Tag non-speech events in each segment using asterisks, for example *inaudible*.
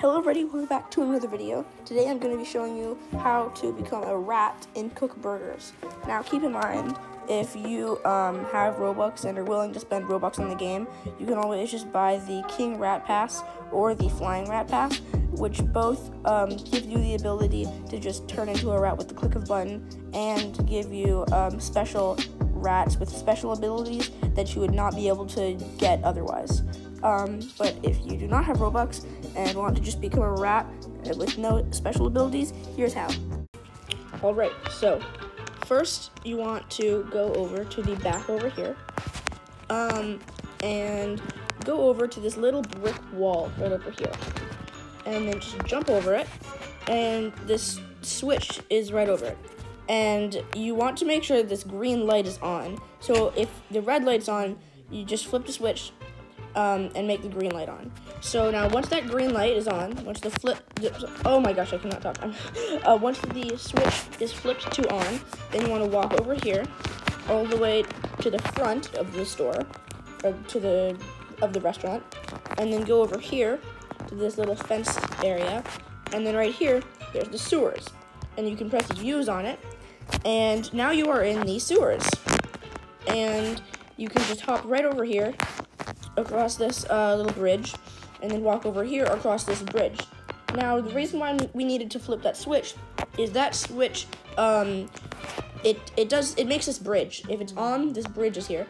Hello everybody, welcome back to another video. Today I'm going to be showing you how to become a rat in Cook Burgers. Now keep in mind, if you um, have Robux and are willing to spend Robux on the game, you can always just buy the King Rat Pass or the Flying Rat Pass, which both um, give you the ability to just turn into a rat with the click of a button and give you um, special rats with special abilities that you would not be able to get otherwise. Um, but if you do not have Robux and want to just become a rat with no special abilities, here's how. Alright, so first you want to go over to the back over here um, and go over to this little brick wall right over here and then just jump over it and this switch is right over it and you want to make sure this green light is on so if the red light's on you just flip the switch um, and make the green light on. So now once that green light is on, once the flip, oh my gosh, I cannot talk. *laughs* uh, once the switch is flipped to on, then you want to walk over here, all the way to the front of the store, or to the, of the restaurant, and then go over here to this little fence area, and then right here, there's the sewers. And you can press use on it, and now you are in the sewers. And you can just hop right over here across this uh, little bridge and then walk over here across this bridge. Now, the reason why we needed to flip that switch is that switch, um, it, it does, it makes this bridge. If it's on, this bridge is here.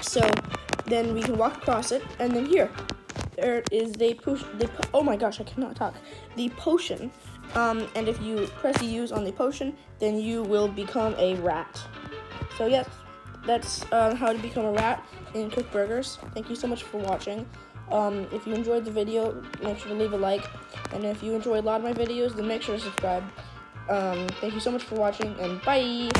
So, then we can walk across it, and then here, there is the potion, the, oh my gosh, I cannot talk. The potion, um, and if you press use on the potion, then you will become a rat. So yes, that's uh, how to become a rat in Cook Burgers. Thank you so much for watching. Um, if you enjoyed the video, make sure to leave a like. And if you enjoyed a lot of my videos, then make sure to subscribe. Um, thank you so much for watching, and bye!